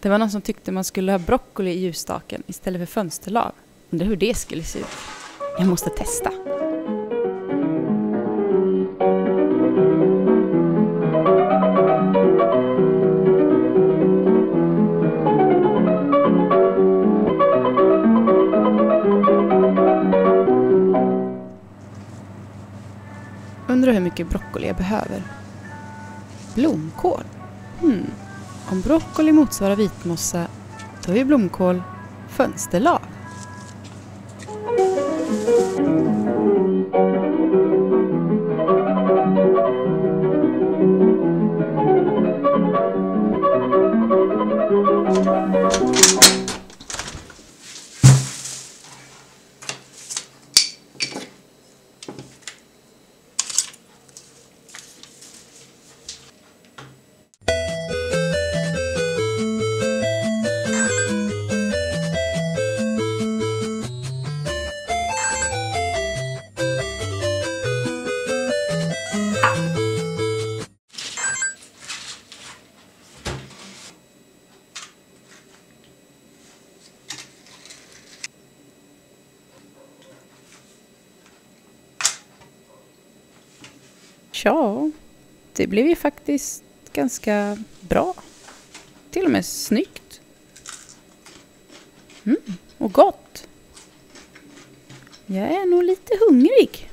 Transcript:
Det var någon som tyckte man skulle ha broccoli i ljusstaken istället för fönsterlav. Undrar hur det skulle se ut. Jag måste testa. Undrar hur mycket broccoli jag behöver. Blomkål? Hmm. Om broccoli motsvarar vitmossa, då är blomkål fönsterlav. Ja, det blev ju faktiskt ganska bra. Till och med snyggt. Mm, och gott. Jag är nog lite hungrig.